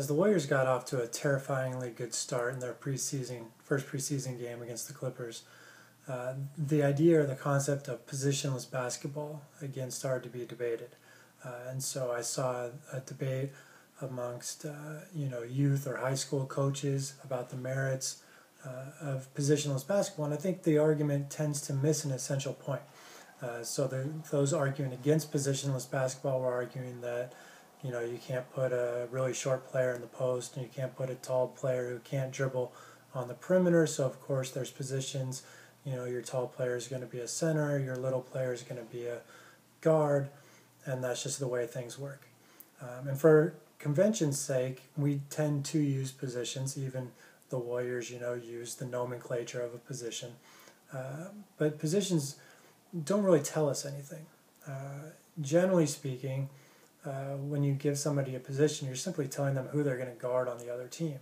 as the Warriors got off to a terrifyingly good start in their preseason first preseason game against the Clippers, uh, the idea or the concept of positionless basketball again started to be debated, uh, and so I saw a debate amongst uh, you know youth or high school coaches about the merits uh, of positionless basketball, and I think the argument tends to miss an essential point. Uh, so the, those arguing against positionless basketball were arguing that you know you can't put a really short player in the post and you can't put a tall player who can't dribble on the perimeter. So of course there's positions. You know your tall player is going to be a center, your little player is going to be a guard, and that's just the way things work. Um, and for convention's sake, we tend to use positions. Even the Warriors, you know, use the nomenclature of a position. Uh, but positions don't really tell us anything. Uh, generally speaking, uh, when you give somebody a position, you're simply telling them who they're going to guard on the other team.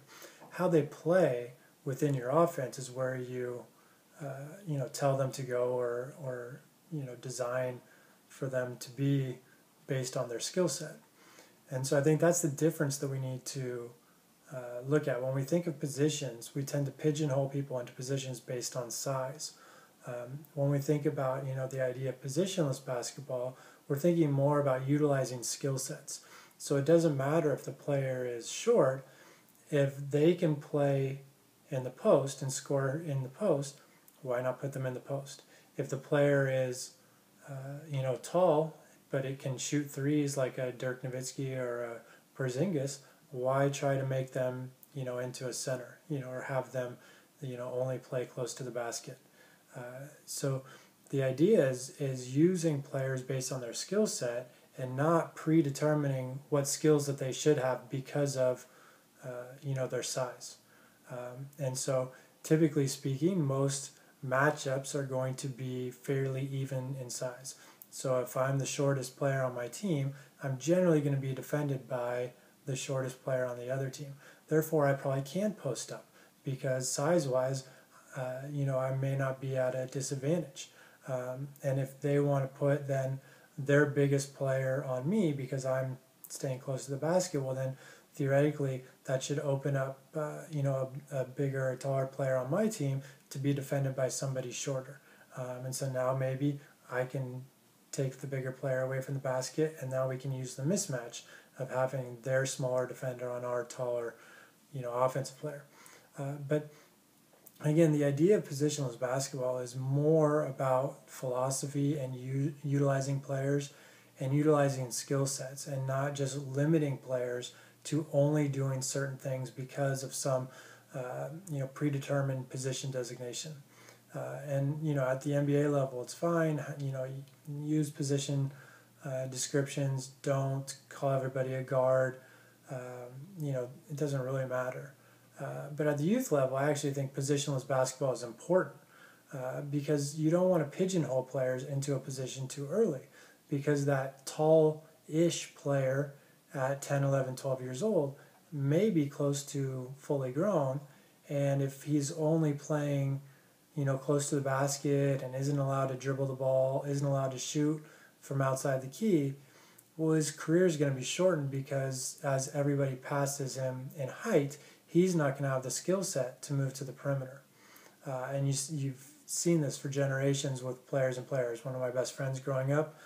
How they play within your offense is where you, uh, you know, tell them to go or or you know design for them to be based on their skill set. And so I think that's the difference that we need to uh, look at when we think of positions. We tend to pigeonhole people into positions based on size. Um, when we think about you know the idea of positionless basketball, we're thinking more about utilizing skill sets. So it doesn't matter if the player is short, if they can play in the post and score in the post, why not put them in the post? If the player is uh, you know tall, but it can shoot threes like a Dirk Nowitzki or a Porzingis, why try to make them you know into a center, you know, or have them you know only play close to the basket? Uh, so the idea is is using players based on their skill set and not predetermining what skills that they should have because of uh, you know their size. Um, and so typically speaking, most matchups are going to be fairly even in size. So if I'm the shortest player on my team, I'm generally going to be defended by the shortest player on the other team. Therefore, I probably can't post up because size wise, uh, you know, I may not be at a disadvantage. Um, and if they want to put then their biggest player on me because I'm staying close to the basket, well then theoretically that should open up, uh, you know, a, a, bigger, taller player on my team to be defended by somebody shorter. Um, and so now maybe I can take the bigger player away from the basket, and now we can use the mismatch of having their smaller defender on our taller, you know, offensive player. Uh, but again, the idea of positionless basketball is more about philosophy and u- utilizing players and utilizing skill sets and not just limiting players to only doing certain things because of some uh, you know predetermined position designation. Uh, and you know at the NBA level, it's fine. You know, use position uh, descriptions. Don't call everybody a guard. Um, you know, it doesn't really matter. Uh, but at the youth level, I actually think positionless basketball is important uh, because you don't want to pigeonhole players into a position too early because that tall ish player at 10, 11, 12 years old may be close to fully grown. And if he's only playing, you know, close to the basket and isn't allowed to dribble the ball, isn't allowed to shoot from outside the key, well, his career is going to be shortened because as everybody passes him in height, he's not going to have the skill set to move to the perimeter. Uh, and you, you've seen this for generations with players and players. One of my best friends growing up,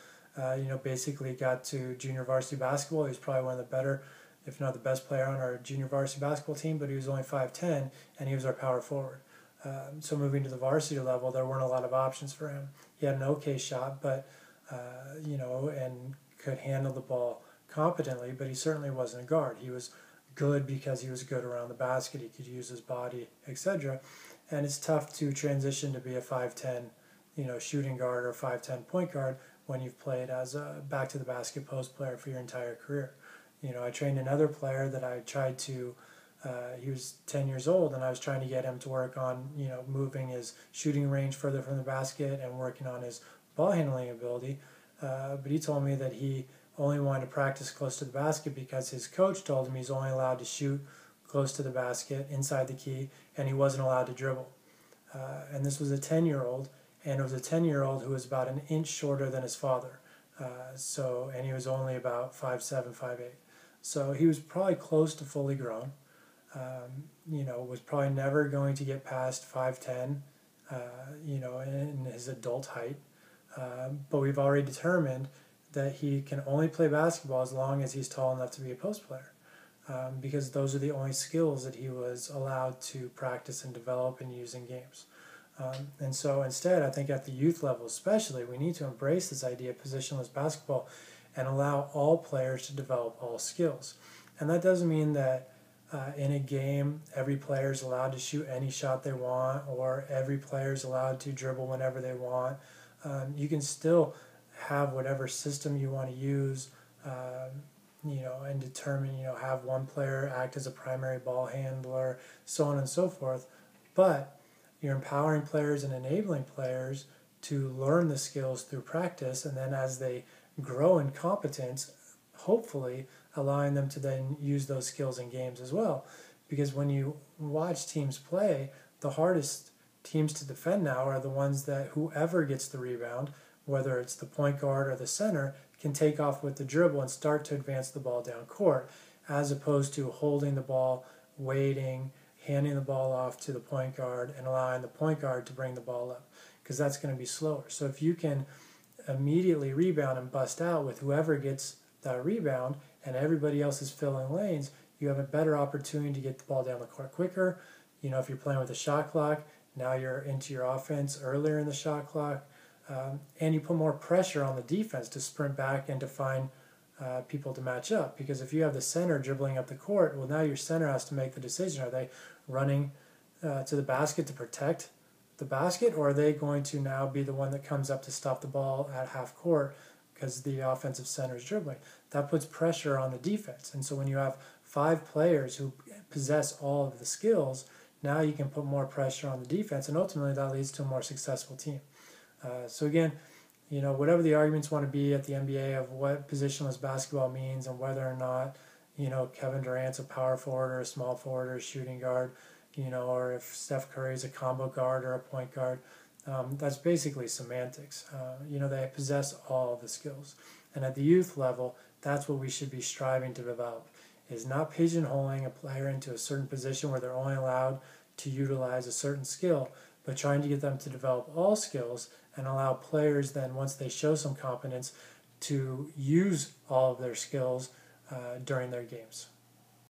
uh, you know, basically got to junior varsity basketball. He was probably one of the better, if not the best player on our junior varsity basketball team, but he was only 5'10 and he was our power forward. Um, so moving to the varsity level, there weren't a lot of options for him. He had an okay shot, but, uh, you know, and could handle the ball competently, but he certainly wasn't a guard. He was good because he was good around the basket. He could use his body, etc. And it's tough to transition to be a 5'10, you know, shooting guard or 5'10 point guard when you've played as a back to the basket post player for your entire career. You know, I trained another player that I tried to. Uh, he was 10 years old, and I was trying to get him to work on, you know, moving his shooting range further from the basket and working on his ball handling ability. Uh, but he told me that he only wanted to practice close to the basket because his coach told him he's only allowed to shoot close to the basket inside the key and he wasn't allowed to dribble. Uh, and this was a 10 year old, and it was a 10 year old who was about an inch shorter than his father. Uh, so, and he was only about 5'7, 5'8. So he was probably close to fully grown. Um, you know, was probably never going to get past 5'10, uh, you know, in his adult height. Um, but we've already determined that he can only play basketball as long as he's tall enough to be a post player. Um, because those are the only skills that he was allowed to practice and develop and use in games. Um, and so instead, I think at the youth level especially, we need to embrace this idea of positionless basketball and allow all players to develop all skills. And that doesn't mean that uh, in a game every player is allowed to shoot any shot they want or every player is allowed to dribble whenever they want. Um, you can still have whatever system you want to use, um, you know, and determine, you know, have one player act as a primary ball handler, so on and so forth. But you're empowering players and enabling players to learn the skills through practice, and then as they grow in competence, hopefully allowing them to then use those skills in games as well. Because when you watch teams play, the hardest teams to defend now are the ones that whoever gets the rebound, whether it's the point guard or the center, can take off with the dribble and start to advance the ball down court, as opposed to holding the ball, waiting, handing the ball off to the point guard, and allowing the point guard to bring the ball up, because that's going to be slower. So if you can immediately rebound and bust out with whoever gets that rebound and everybody else is filling lanes, you have a better opportunity to get the ball down the court quicker. You know, if you're playing with a shot clock, now you're into your offense earlier in the shot clock, um, and you put more pressure on the defense to sprint back and to find uh, people to match up. Because if you have the center dribbling up the court, well, now your center has to make the decision: are they running uh, to the basket to protect the basket, or are they going to now be the one that comes up to stop the ball at half court because the offensive center is dribbling? That puts pressure on the defense. And so when you have five players who possess all of the skills, now you can put more pressure on the defense, and ultimately that leads to a more successful team. Uh, so again, you know, whatever the arguments want to be at the NBA of what positionless basketball means and whether or not, you know, Kevin Durant's a power forward or a small forward or a shooting guard, you know, or if Steph Curry's a combo guard or a point guard, um, that's basically semantics. Uh, you know, they possess all the skills. And at the youth level, that's what we should be striving to develop is not pigeonholing a player into a certain position where they're only allowed to utilize a certain skill, but trying to get them to develop all skills and allow players then, once they show some competence, to use all of their skills uh, during their games.